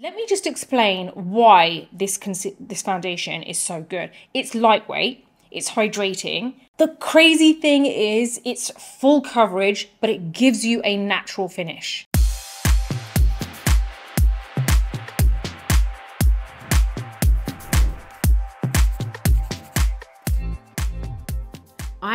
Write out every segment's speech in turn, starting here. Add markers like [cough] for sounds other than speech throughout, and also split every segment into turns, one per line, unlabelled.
Let me just explain why this this foundation is so good. It's lightweight, it's hydrating. The crazy thing is it's full coverage, but it gives you a natural finish.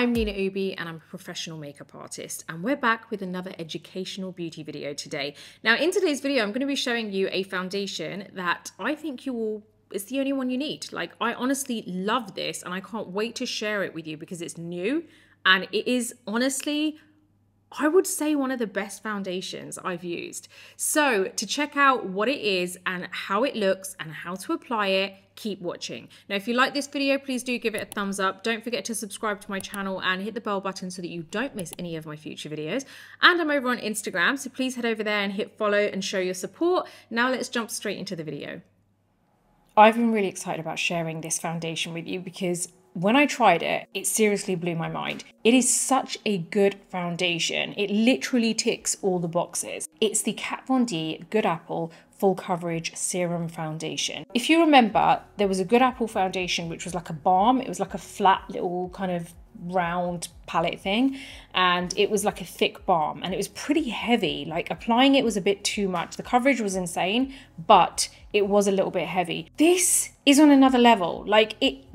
I'm Nina Ubhi and I'm a professional makeup artist and we're back with another educational beauty video today. Now in today's video I'm going to be showing you a foundation that I think you will it's the only one you need. Like I honestly love this and I can't wait to share it with you because it's new and it is honestly I would say one of the best foundations I've used. So to check out what it is and how it looks and how to apply it, keep watching. Now, if you like this video, please do give it a thumbs up. Don't forget to subscribe to my channel and hit the bell button so that you don't miss any of my future videos. And I'm over on Instagram, so please head over there and hit follow and show your support. Now let's jump straight into the video. I've been really excited about sharing this foundation with you because when I tried it, it seriously blew my mind. It is such a good foundation. It literally ticks all the boxes. It's the Kat Von D Good Apple Full Coverage Serum Foundation. If you remember, there was a Good Apple foundation which was like a balm. It was like a flat little kind of round palette thing and it was like a thick balm and it was pretty heavy like applying it was a bit too much the coverage was insane but it was a little bit heavy this is on another level like it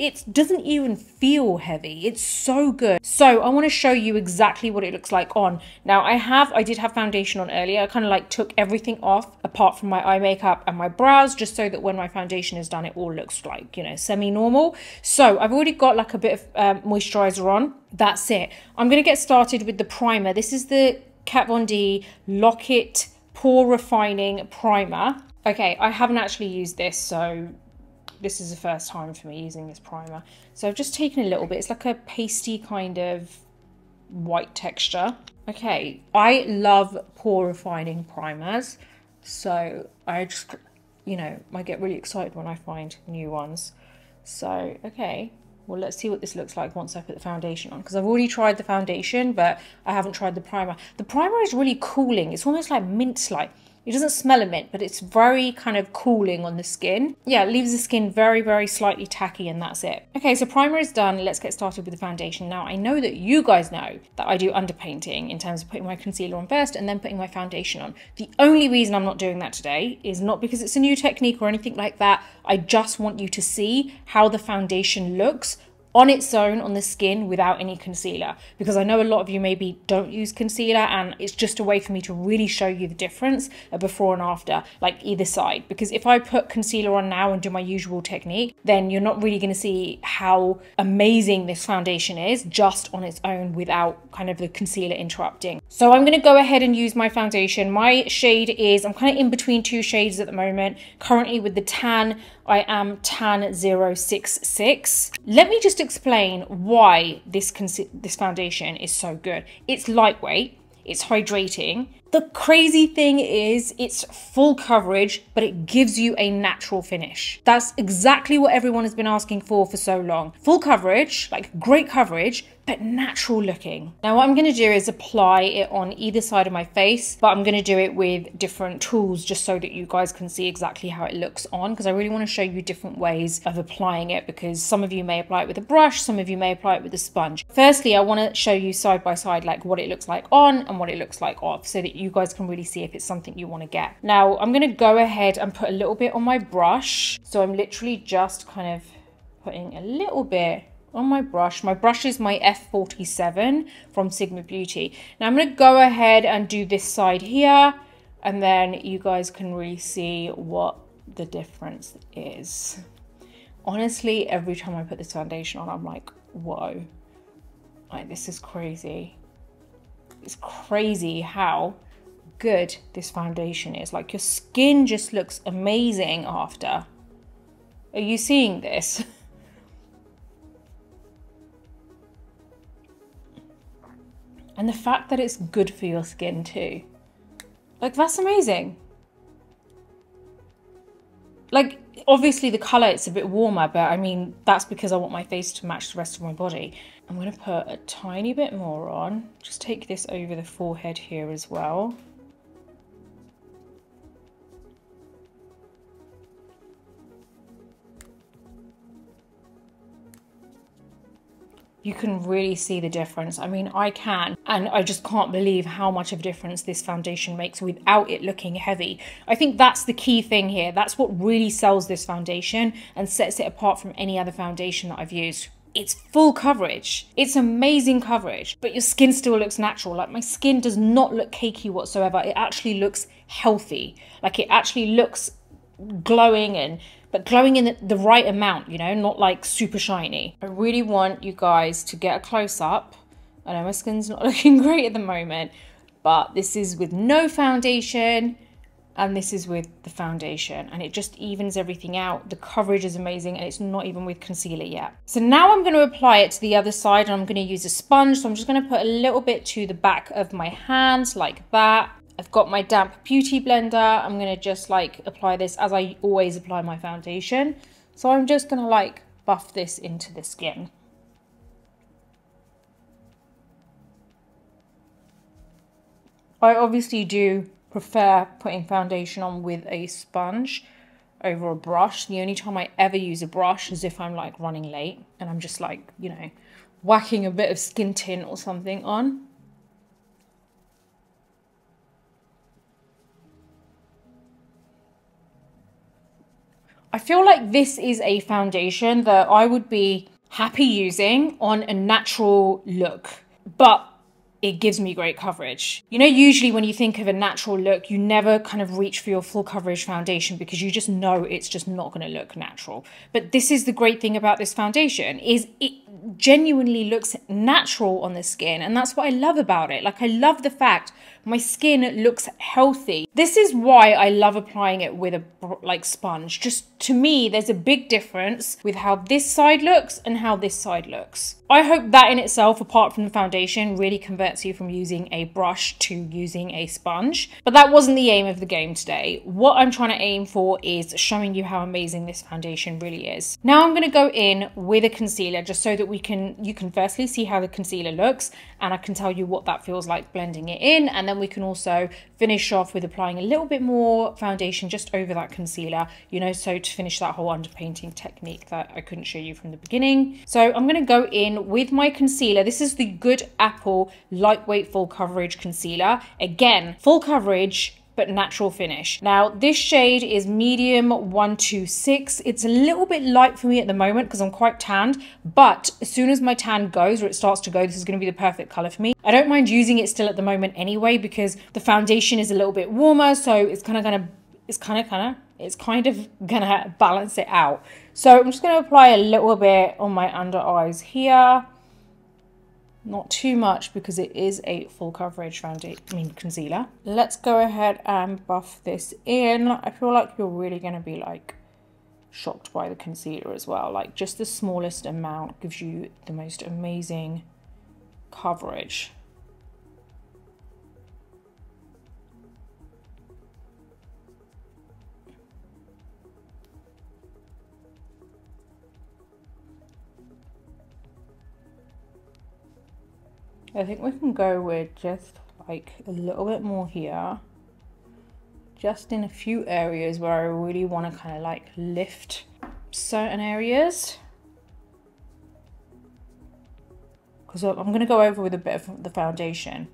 it doesn't even feel heavy. It's so good. So I want to show you exactly what it looks like on. Now I have, I did have foundation on earlier. I kind of like took everything off apart from my eye makeup and my brows just so that when my foundation is done, it all looks like, you know, semi-normal. So I've already got like a bit of um, moisturizer on. That's it. I'm going to get started with the primer. This is the Kat Von D Lock-It Pore Refining Primer. Okay, I haven't actually used this, so this is the first time for me using this primer. So I've just taken a little bit. It's like a pasty kind of white texture. Okay, I love pore refining primers. So I just, you know, I get really excited when I find new ones. So, okay, well, let's see what this looks like once I put the foundation on. Because I've already tried the foundation, but I haven't tried the primer. The primer is really cooling. It's almost like mint-like. It doesn't smell a mint, but it's very kind of cooling on the skin. Yeah, it leaves the skin very, very slightly tacky and that's it. Okay, so primer is done. Let's get started with the foundation. Now, I know that you guys know that I do underpainting in terms of putting my concealer on first and then putting my foundation on. The only reason I'm not doing that today is not because it's a new technique or anything like that. I just want you to see how the foundation looks on its own on the skin without any concealer because I know a lot of you maybe don't use concealer and it's just a way for me to really show you the difference before and after like either side because if I put concealer on now and do my usual technique then you're not really going to see how amazing this foundation is just on its own without kind of the concealer interrupting. So I'm going to go ahead and use my foundation. My shade is I'm kind of in between two shades at the moment currently with the tan I am tan 066. Let me just explain why this, this foundation is so good. It's lightweight, it's hydrating. The crazy thing is it's full coverage, but it gives you a natural finish. That's exactly what everyone has been asking for for so long. Full coverage, like great coverage, but natural looking. Now what I'm gonna do is apply it on either side of my face, but I'm gonna do it with different tools just so that you guys can see exactly how it looks on because I really wanna show you different ways of applying it because some of you may apply it with a brush, some of you may apply it with a sponge. Firstly, I wanna show you side by side like what it looks like on and what it looks like off so that you guys can really see if it's something you wanna get. Now I'm gonna go ahead and put a little bit on my brush. So I'm literally just kind of putting a little bit on my brush. My brush is my F47 from Sigma Beauty. Now I'm going to go ahead and do this side here and then you guys can really see what the difference is. Honestly, every time I put this foundation on, I'm like, whoa, like this is crazy. It's crazy how good this foundation is. Like your skin just looks amazing after. Are you seeing this? [laughs] And the fact that it's good for your skin too. Like, that's amazing. Like, obviously the colour, it's a bit warmer, but I mean, that's because I want my face to match the rest of my body. I'm to put a tiny bit more on. Just take this over the forehead here as well. You can really see the difference. I mean, I can, and I just can't believe how much of a difference this foundation makes without it looking heavy. I think that's the key thing here. That's what really sells this foundation and sets it apart from any other foundation that I've used. It's full coverage. It's amazing coverage, but your skin still looks natural. Like my skin does not look cakey whatsoever. It actually looks healthy. Like it actually looks glowing and but glowing in the right amount, you know, not like super shiny. I really want you guys to get a close up. I know my skin's not [laughs] looking great at the moment, but this is with no foundation and this is with the foundation and it just evens everything out. The coverage is amazing and it's not even with concealer yet. So now I'm going to apply it to the other side and I'm going to use a sponge. So I'm just going to put a little bit to the back of my hands like that I've got my damp beauty blender. I'm going to just like apply this as I always apply my foundation. So I'm just going to like buff this into the skin. I obviously do prefer putting foundation on with a sponge over a brush. The only time I ever use a brush is if I'm like running late and I'm just like, you know, whacking a bit of skin tint or something on. I feel like this is a foundation that I would be happy using on a natural look, but it gives me great coverage. You know, usually when you think of a natural look, you never kind of reach for your full coverage foundation because you just know it's just not going to look natural. But this is the great thing about this foundation is it genuinely looks natural on the skin and that's what I love about it. Like I love the fact my skin looks healthy. This is why I love applying it with a like sponge. Just to me, there's a big difference with how this side looks and how this side looks. I hope that in itself, apart from the foundation, really converts you from using a brush to using a sponge. But that wasn't the aim of the game today. What I'm trying to aim for is showing you how amazing this foundation really is. Now I'm going to go in with a concealer just so that we can, you can firstly see how the concealer looks and I can tell you what that feels like blending it in. And then we can also finish off with applying a little bit more foundation just over that concealer, you know, so to finish that whole underpainting technique that I couldn't show you from the beginning. So I'm going to go in with my concealer. This is the Good Apple Lightweight Full Coverage Concealer. Again, full coverage, but natural finish. Now this shade is medium 126. It's a little bit light for me at the moment because I'm quite tanned, but as soon as my tan goes or it starts to go, this is going to be the perfect color for me. I don't mind using it still at the moment anyway because the foundation is a little bit warmer, so it's kind of going to, it's kind of, kind of, it's kind of gonna balance it out. So I'm just gonna apply a little bit on my under eyes here not too much because it is a full coverage foundation, I mean concealer. Let's go ahead and buff this in. I feel like you're really going to be like shocked by the concealer as well. Like just the smallest amount gives you the most amazing coverage. I think we can go with just like a little bit more here. Just in a few areas where I really want to kind of like lift certain areas. Because I'm going to go over with a bit of the foundation.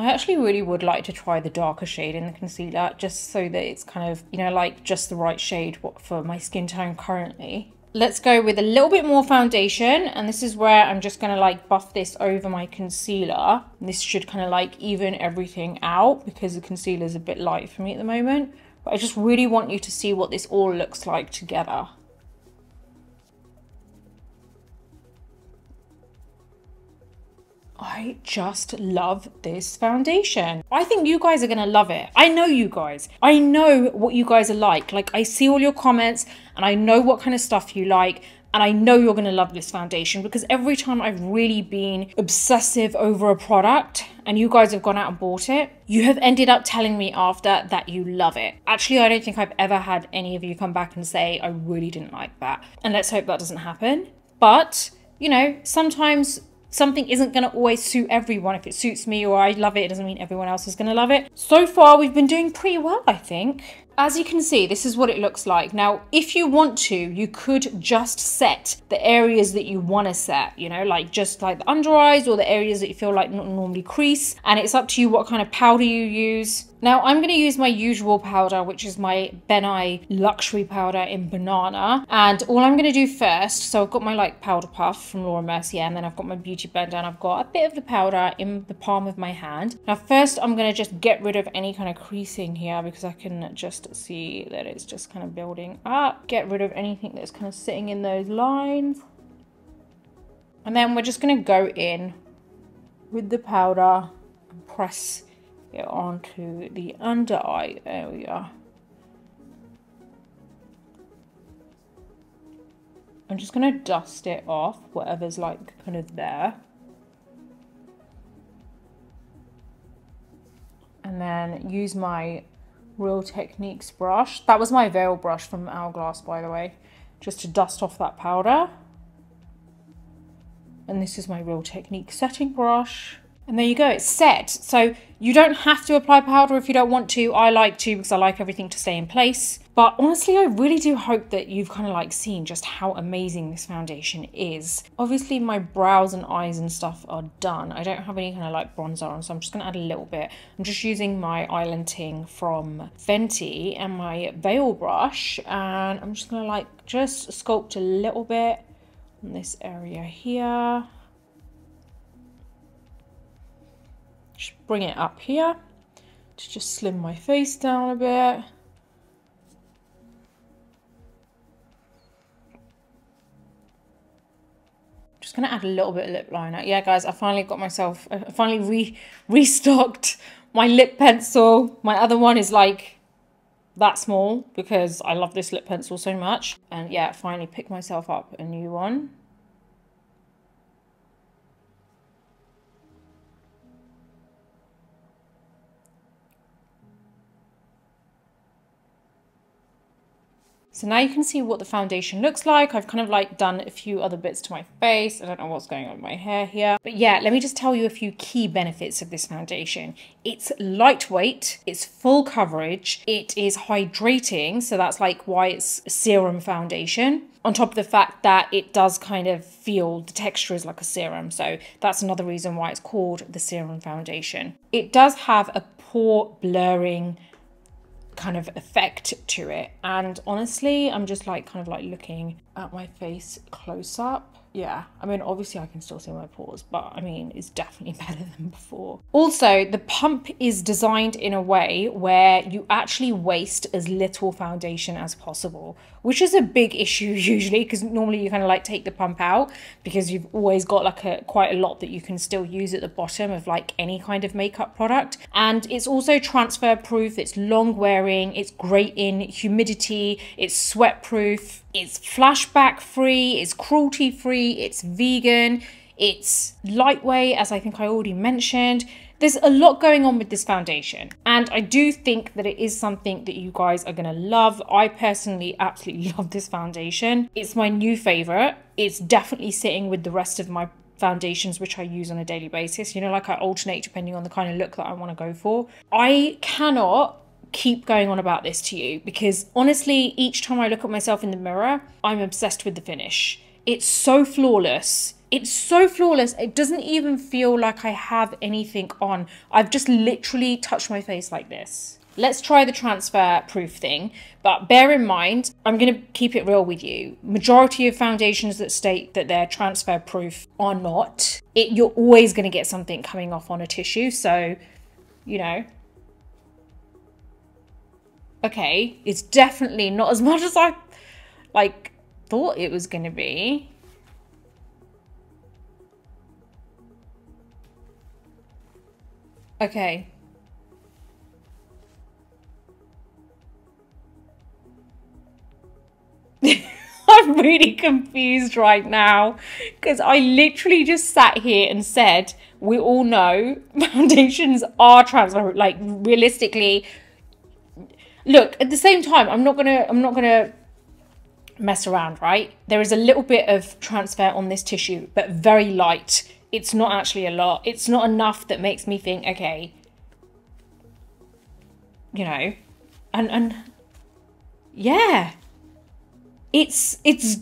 I actually really would like to try the darker shade in the concealer just so that it's kind of, you know, like just the right shade for my skin tone currently. Let's go with a little bit more foundation and this is where I'm just going to like buff this over my concealer. This should kind of like even everything out because the concealer is a bit light for me at the moment. But I just really want you to see what this all looks like together. I just love this foundation. I think you guys are to love it. I know you guys. I know what you guys are like. Like, I see all your comments and I know what kind of stuff you like. And I know you're to love this foundation because every time I've really been obsessive over a product and you guys have gone out and bought it, you have ended up telling me after that you love it. Actually, I don't think I've ever had any of you come back and say, I really didn't like that. And let's hope that doesn't happen. But, you know, sometimes something isn't going to always suit everyone. If it suits me or I love it, it doesn't mean everyone else is going to love it. So far, we've been doing pretty well, I think. As you can see, this is what it looks like. Now, if you want to, you could just set the areas that you want to set, you know, like just like the under eyes or the areas that you feel like not normally crease. And it's up to you what kind of powder you use. Now I'm going to use my usual powder, which is my Ben Nye Luxury Powder in Banana. And all I'm going to do first, so I've got my like powder puff from Laura Mercier, and then I've got my Beauty Blender, and I've got a bit of the powder in the palm of my hand. Now first I'm going to just get rid of any kind of creasing here because I can just see that it's just kind of building up. Get rid of anything that's kind of sitting in those lines. And then we're just going to go in with the powder and press it onto the under eye area. I'm just going to dust it off, whatever's like kind of there. And then use my Real Techniques brush. That was my veil brush from Hourglass, by the way, just to dust off that powder. And this is my Real Technique setting brush. And there you go, it's set. So you don't have to apply powder if you don't want to. I like to because I like everything to stay in place. But honestly, I really do hope that you've kind of like seen just how amazing this foundation is. Obviously, my brows and eyes and stuff are done. I don't have any kind of like bronzer on, so I'm just going to add a little bit. I'm just using my Island Ting from Fenty and my veil brush. And I'm just going to like just sculpt a little bit on this area here. Just bring it up here to just slim my face down a bit. Just gonna add a little bit of lip liner. Yeah, guys, I finally got myself, I finally re restocked my lip pencil. My other one is like that small because I love this lip pencil so much. And yeah, finally picked myself up a new one. So now you can see what the foundation looks like. I've kind of like done a few other bits to my face. I don't know what's going on with my hair here. But yeah, let me just tell you a few key benefits of this foundation. It's lightweight, it's full coverage, it is hydrating. So that's like why it's serum foundation on top of the fact that it does kind of feel the texture is like a serum. So that's another reason why it's called the serum foundation. It does have a pore blurring kind of effect to it. And honestly, I'm just like kind of like looking at my face close up yeah, I mean, obviously I can still see my pores, but I mean, it's definitely [laughs] better than before. Also, the pump is designed in a way where you actually waste as little foundation as possible, which is a big issue [laughs] usually because normally you kind of like take the pump out because you've always got like a quite a lot that you can still use at the bottom of like any kind of makeup product. And it's also transfer proof, it's long wearing, it's great in humidity, it's sweat proof it's flashback free, it's cruelty free, it's vegan, it's lightweight, as I think I already mentioned. There's a lot going on with this foundation, and I do think that it is something that you guys are gonna love. I personally absolutely [laughs] love this foundation. It's my new favorite. It's definitely sitting with the rest of my foundations which I use on a daily basis. You know, like I alternate depending on the kind of look that I want to go for. I cannot keep going on about this to you because honestly, each time I look at myself in the mirror, I'm obsessed with the finish. It's so flawless. It's so flawless. It doesn't even feel like I have anything on. I've just literally touched my face like this. Let's try the transfer proof thing, but bear in mind, I'm going to keep it real with you. Majority of foundations that state that they're transfer proof are not. It, you're always going to get something coming off on a tissue, so, you know, okay, it's definitely not as [laughs] much as I like thought it was going to be. Okay. [laughs] I'm really confused right now because I literally just sat here and said, we all know [laughs] foundations are transparent. Like, realistically, look at the same time i'm not gonna i'm not gonna mess around right there is a little bit of transfer on this tissue but very light it's not actually a lot it's not enough that makes me think okay you know and and yeah, it's it's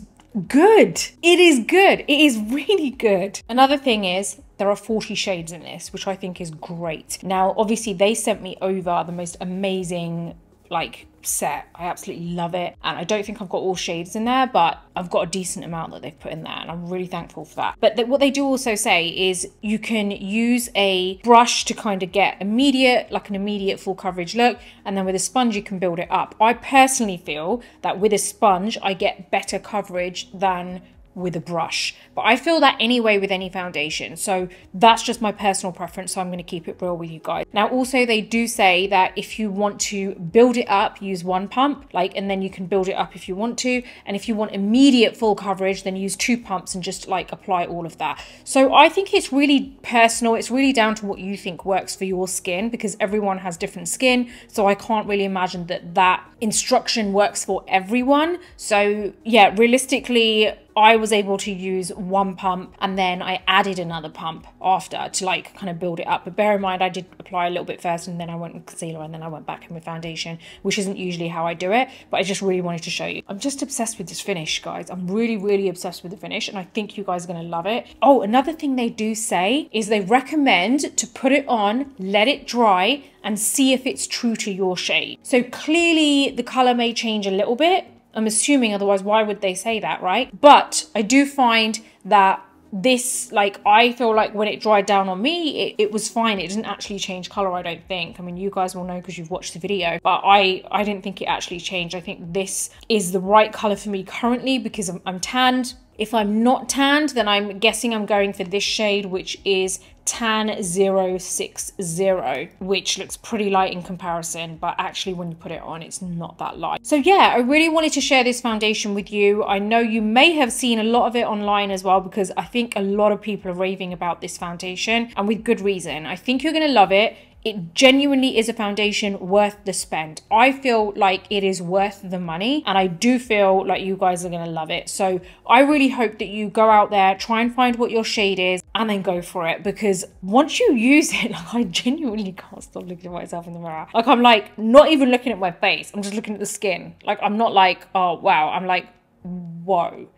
good. It is good. It is [laughs] really good. Another thing is there are 40 shades in this, which I think is great. Now, obviously, they sent me over the most amazing like set. I absolutely love it. And I don't think I've got all shades in there, but I've got a decent amount that they've put in there and I'm really thankful for that. But th- what they do also say is you can use a brush to kind of get immediate, like an immediate full coverage look. And then with a sponge, you can build it up. I personally feel that with a sponge, I get better coverage than with a brush. But I feel that anyway with any foundation. So that's just my personal preference. So I'm going to keep it real with you guys. Now, also, they do say that if you want to build it up, use one pump, like, and then you can build it up if you want to. And if you want immediate full coverage, then use two pumps and just like apply all of that. So I think it's really personal. It's really down to what you think works for your skin because everyone has different skin. So I can't really imagine that that instruction works for everyone. So yeah, realistically, I was able to use one pump and then I added another pump after to like kind of build it up. But bear in mind, I did apply a little bit first and then I went with concealer and then I went back in with foundation, which isn't usually how I do it. But I just really wanted to show you. I'm just obsessed with this finish, guys. I'm really, really obsessed with the finish and I think you guys are to love it. Oh, another thing they do say is they recommend to put it on, let it dry and see if it's true to your shade. So clearly the color may change a little bit I'm assuming otherwise, why would they say that, right? But I do find that this like i feel like when it dried down on me it, it was fine. It didn't actually change color i don't think. I mean you guys will know because you've watched the video but i i didn't think it actually changed. I think this is the right color for me currently because i'm, I'm tanned if I'm not tanned, then I'm guessing I'm going for this shade, which is tan 060, which looks pretty light in comparison, but actually when you put it on, it's not that light. So yeah, I really wanted to share this foundation with you. I know you may have seen a lot of it online as well, because I think a lot of people are raving about this foundation, and with good reason. I think you're gonna love it it genuinely is a foundation worth the spend. I feel like it is worth the money and I do feel like you guys are to love it. So I really hope that you go out there, try and find what your shade is and then go for it because once you use it, [laughs] like I genuinely can't stop looking at myself in the mirror. Like I'm like not even looking at my face. I'm just looking at the skin. Like I'm not like, oh wow. I'm like, whoa.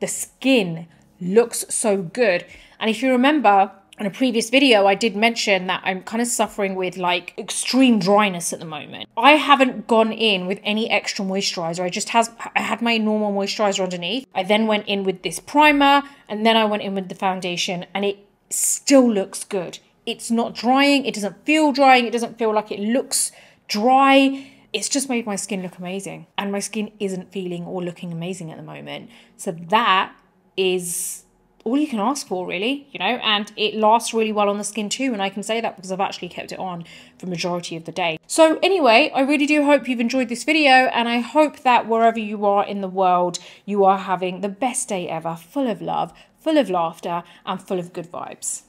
The skin looks so good. And if you remember, in a previous video, I did mention that I'm kind of suffering with like extreme dryness at the moment. I haven't gone in with any extra moisturizer. I just has I had my normal moisturizer underneath. I then went in with this primer and then I went in with the foundation and it still looks good. It's not drying. It doesn't feel drying. It doesn't feel like it looks dry. It's just made my skin look amazing. And my skin isn't feeling or looking amazing at the moment. So that is all you can ask for really you know and it lasts really well on the skin too and i can say that because i've actually kept it on for majority of the day. So anyway i really do hope you've enjoyed this video and i hope that wherever you are in the world you are having the best day ever full of love full of laughter and full of good vibes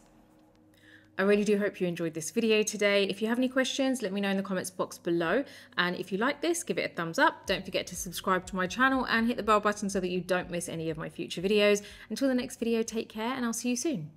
I really do hope you enjoyed this video today. If you have any questions, let me know in the comments box below. And if you like this, give it a thumbs up. Don't forget to subscribe to my channel and hit the bell button so that you don't miss any of my future videos. Until the next video, take care and I'll see you soon.